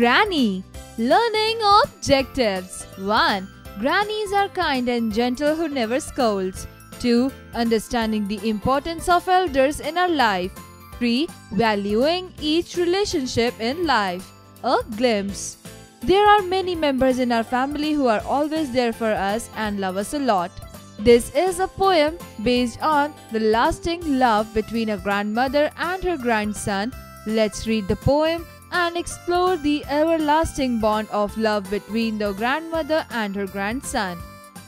Granny Learning objectives 1. Grannies are kind and gentle who never scolds. 2. Understanding the importance of elders in our life. 3. Valuing each relationship in life. A glimpse. There are many members in our family who are always there for us and love us a lot. This is a poem based on the lasting love between a grandmother and her grandson. Let's read the poem and explore the everlasting bond of love between the grandmother and her grandson.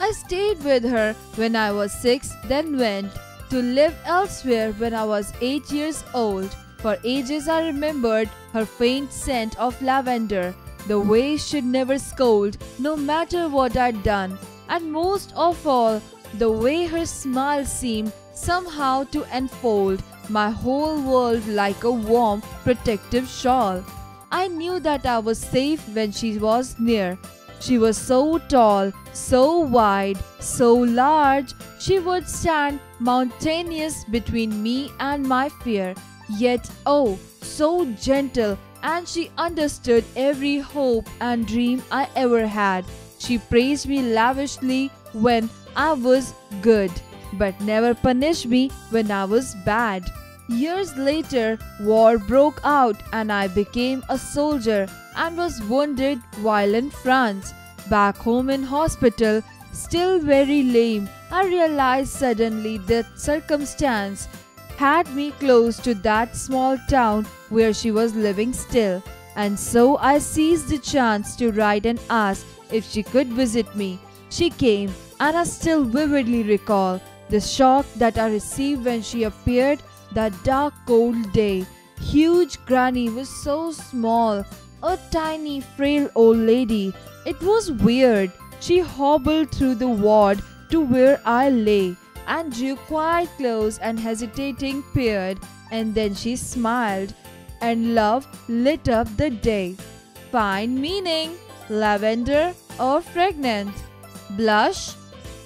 I stayed with her when I was six, then went to live elsewhere when I was eight years old. For ages I remembered her faint scent of lavender, the way she'd never scold, no matter what I'd done, and most of all, the way her smile seemed somehow to enfold my whole world like a warm, protective shawl. I knew that I was safe when she was near. She was so tall, so wide, so large, she would stand mountainous between me and my fear. Yet, oh, so gentle, and she understood every hope and dream I ever had. She praised me lavishly when I was good, but never punished me when I was bad. Years later, war broke out and I became a soldier and was wounded while in France. Back home in hospital, still very lame, I realized suddenly that circumstance had me close to that small town where she was living still. And so I seized the chance to write and ask if she could visit me. She came, and I still vividly recall the shock that I received when she appeared that dark cold day. Huge Granny was so small, a tiny frail old lady. It was weird. She hobbled through the ward to where I lay and drew quite close and hesitating peered and then she smiled and love lit up the day. Fine meaning lavender or fragrant. Blush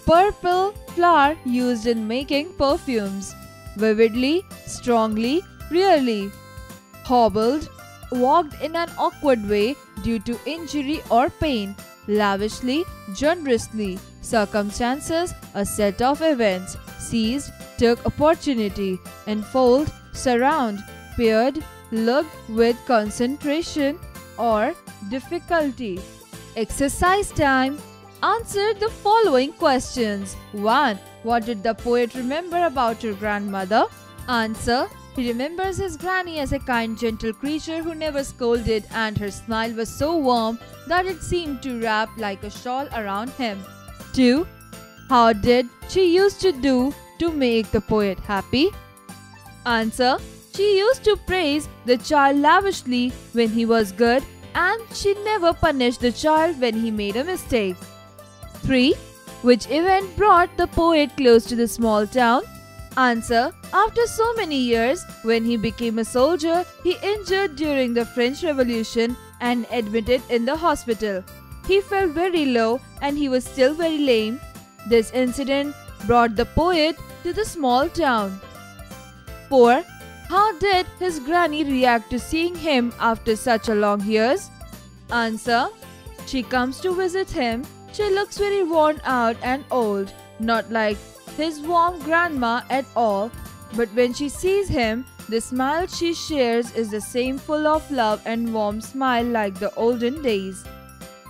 purple flower used in making perfumes vividly, strongly, really. Hobbled, walked in an awkward way due to injury or pain, lavishly, generously. Circumstances, a set of events, seized, took opportunity, enfold, surround, peered, looked with concentration or difficulty. Exercise time. Answer the following questions. 1. What did the poet remember about her grandmother? Answer He remembers his granny as a kind, gentle creature who never scolded, and her smile was so warm that it seemed to wrap like a shawl around him. 2. How did she used to do to make the poet happy? Answer She used to praise the child lavishly when he was good, and she never punished the child when he made a mistake. 3 which event brought the poet close to the small town? Answer After so many years, when he became a soldier, he injured during the French Revolution and admitted in the hospital. He fell very low and he was still very lame. This incident brought the poet to the small town. 4. How did his granny react to seeing him after such a long years? Answer She comes to visit him she looks very worn out and old, not like his warm grandma at all. But when she sees him, the smile she shares is the same full of love and warm smile like the olden days.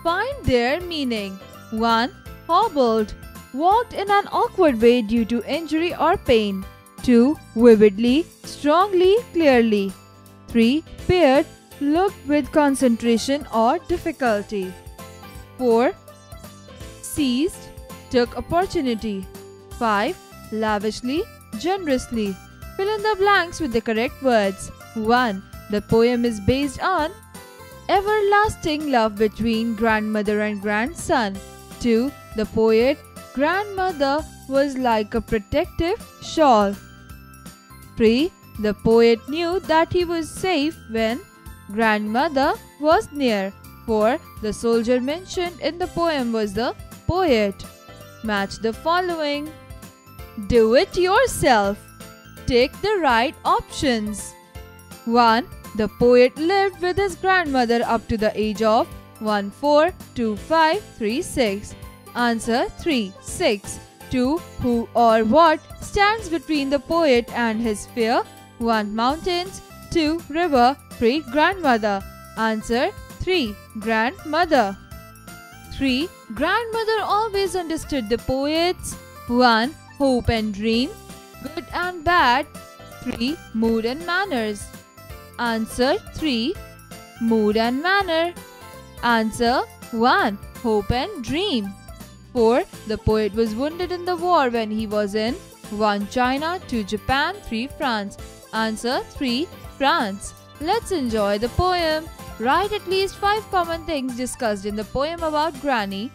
Find their meaning. 1. Hobbled. Walked in an awkward way due to injury or pain. 2. Vividly, strongly, clearly. 3. Peered. Looked with concentration or difficulty. 4 seized, took opportunity. 5. Lavishly, generously. Fill in the blanks with the correct words. 1. The poem is based on everlasting love between grandmother and grandson. 2. The poet grandmother was like a protective shawl. 3. The poet knew that he was safe when grandmother was near. 4. The soldier mentioned in the poem was the poet. Match the following. Do it yourself. Take the right options. 1. The poet lived with his grandmother up to the age of 1, 4, 2, 5, 3, 6. Answer 3, 6. 2. Who or what stands between the poet and his fear? 1. Mountains. 2. River. 3. Grandmother. Answer 3. Grandmother. 3. Grandmother always understood the poets 1. Hope and dream, good and bad. 3. Mood and manners. Answer 3. Mood and manner. Answer 1. Hope and dream. 4. The poet was wounded in the war when he was in 1. China, 2. Japan, 3. France. Answer 3. France. Let's enjoy the poem. Write at least 5 common things discussed in the poem about Granny.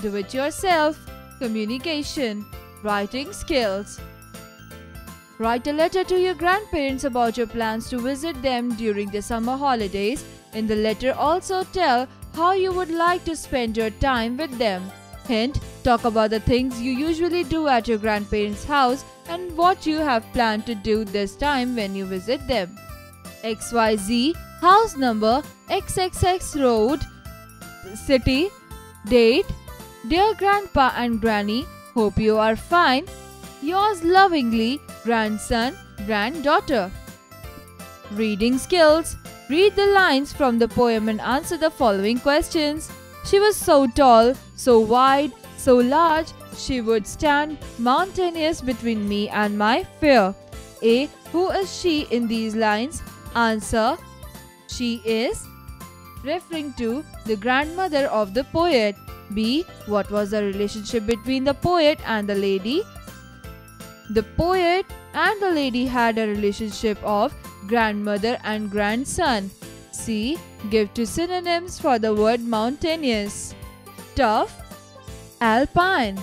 Do it yourself. Communication. Writing skills. Write a letter to your grandparents about your plans to visit them during the summer holidays. In the letter, also tell how you would like to spend your time with them. Hint Talk about the things you usually do at your grandparents' house and what you have planned to do this time when you visit them. XYZ House number XXX Road City Date Dear Grandpa and Granny, hope you are fine. Yours lovingly, grandson, granddaughter. Reading skills Read the lines from the poem and answer the following questions. She was so tall, so wide, so large, she would stand mountainous between me and my fear. A. Who is she in these lines? Answer. She is referring to the grandmother of the poet. B. What was the relationship between the poet and the lady? The poet and the lady had a relationship of grandmother and grandson. C. Give two synonyms for the word mountainous. Tough, alpine.